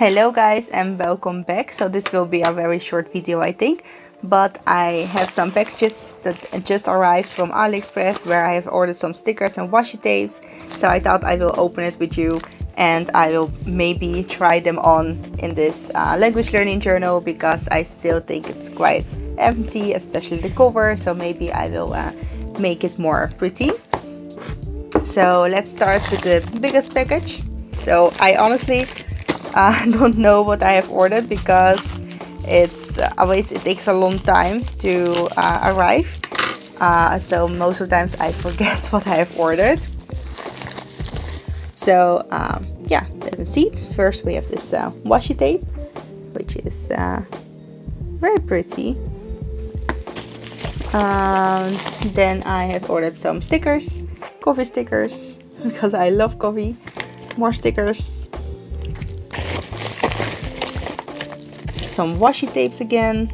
Hello guys and welcome back. So this will be a very short video I think. But I have some packages that just arrived from AliExpress where I have ordered some stickers and washi tapes. So I thought I will open it with you and I will maybe try them on in this uh, language learning journal because I still think it's quite empty, especially the cover. So maybe I will uh, make it more pretty. So let's start with the biggest package. So I honestly I don't know what I have ordered because it's uh, always it takes a long time to uh, arrive. Uh, so most of the times I forget what I have ordered. So um, yeah let's see. First we have this uh, washi tape which is uh, very pretty. Um, then I have ordered some stickers coffee stickers because I love coffee. More stickers some washi tapes again.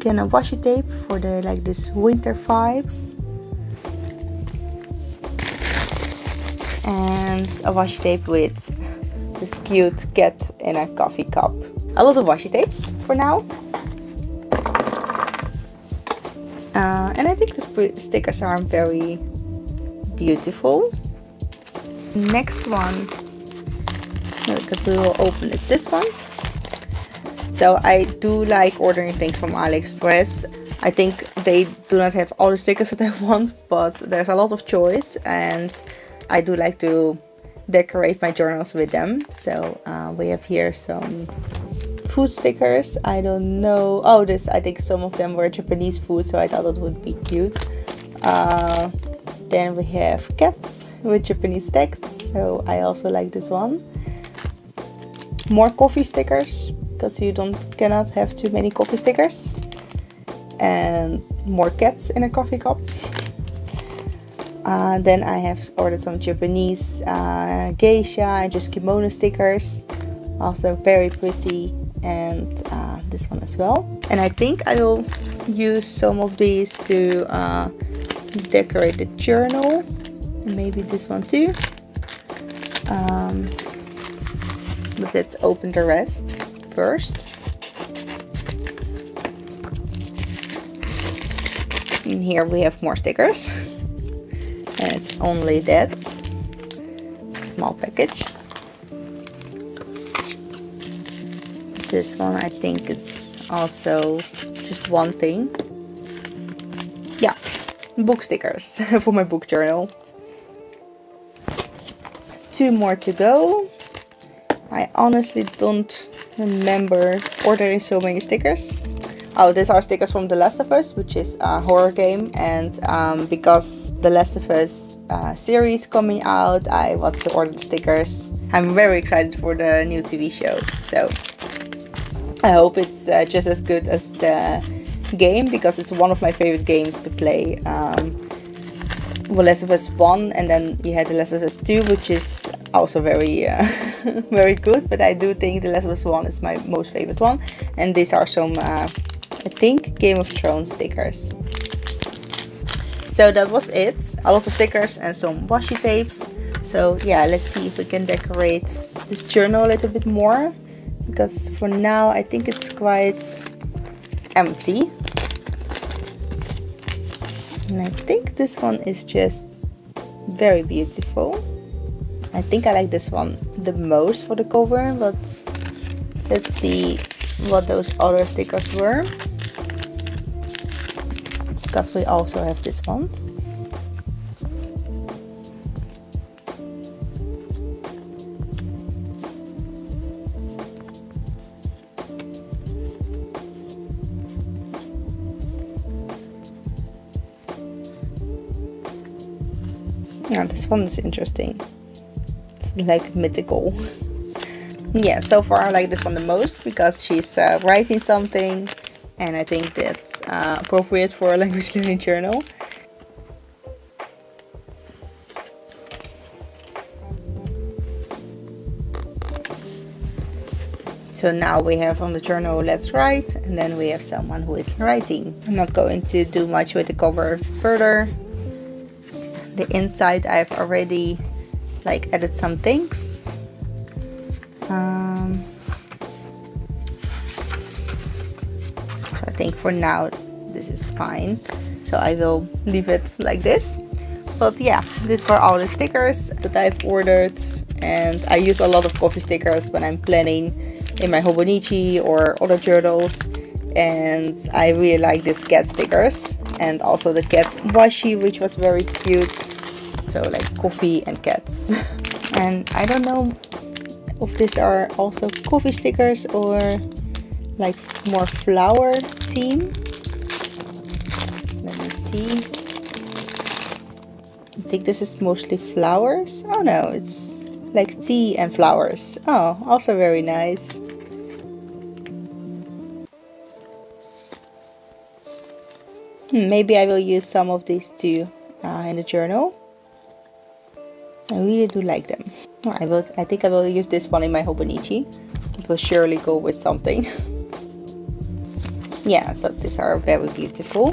Again a washi tape for the like this winter vibes. And a washi tape with this cute cat in a coffee cup. A lot of washi tapes for now. Uh, and I think the stickers are very beautiful. Next one that we will open is this one. So I do like ordering things from AliExpress. I think they do not have all the stickers that I want, but there's a lot of choice and I do like to decorate my journals with them. So uh, we have here some food stickers. I don't know. Oh, this, I think some of them were Japanese food, so I thought it would be cute. Uh, then we have cats with Japanese text, so I also like this one more coffee stickers because you don't cannot have too many coffee stickers. And more cats in a coffee cup. Uh, then I have ordered some Japanese uh, geisha and just kimono stickers. Also very pretty and uh, this one as well. And I think I will use some of these to uh, decorate the journal. Maybe this one too. Um, but let's open the rest first. In here we have more stickers. And it's only that. Small package. This one I think it's also just one thing. Yeah, book stickers for my book journal. Two more to go. I honestly don't remember ordering so many stickers. Oh, these are stickers from The Last of Us, which is a horror game. And um, because The Last of Us uh, series coming out, I want to order the stickers. I'm very excited for the new TV show. So I hope it's uh, just as good as the game because it's one of my favorite games to play. Um, The Last of Us 1 and then you had The Last of Us 2 which is also very uh, very good but I do think The Last of Us 1 is my most favorite one and these are some uh, I think Game of Thrones stickers. So that was it. A lot of stickers and some washi tapes. So yeah let's see if we can decorate this journal a little bit more because for now I think it's quite empty and I think this one is just very beautiful. I think I like this one the most for the cover but let's see what those other stickers were. Because we also have this one Yeah, this one is interesting. It's like mythical. yeah, so far I like this one the most because she's uh, writing something and I think that's uh, appropriate for a language learning journal. So now we have on the journal let's write and then we have someone who is writing. I'm not going to do much with the cover further the inside I've already like added some things. Um, so I think for now this is fine. So I will leave it like this. But yeah, these were all the stickers that I've ordered and I use a lot of coffee stickers when I'm planning in my Hobonichi or other journals and I really like these cat stickers and also the cat washi which was very cute so like coffee and cats. And I don't know if these are also coffee stickers or like more flower theme. Let me see. I think this is mostly flowers. Oh no it's like tea and flowers. Oh also very nice. Hmm, maybe I will use some of these too uh, in the journal. I really do like them. I will. I think I will use this one in my Hobonichi. It will surely go with something. yeah, so these are very beautiful.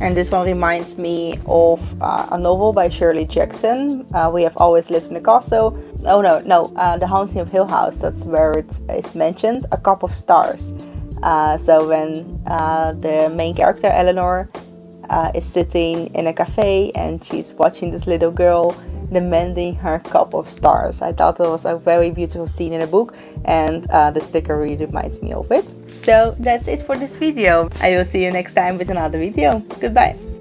And this one reminds me of uh, a novel by Shirley Jackson. Uh, we have always lived in a castle. Oh no, no, uh, The Haunting of Hill House. That's where it is mentioned. A Cup of Stars. Uh, so when uh, the main character Eleanor uh, is sitting in a cafe and she's watching this little girl demanding her cup of stars. I thought it was a very beautiful scene in the book and uh, the sticker really reminds me of it. So that's it for this video. I will see you next time with another video. Goodbye.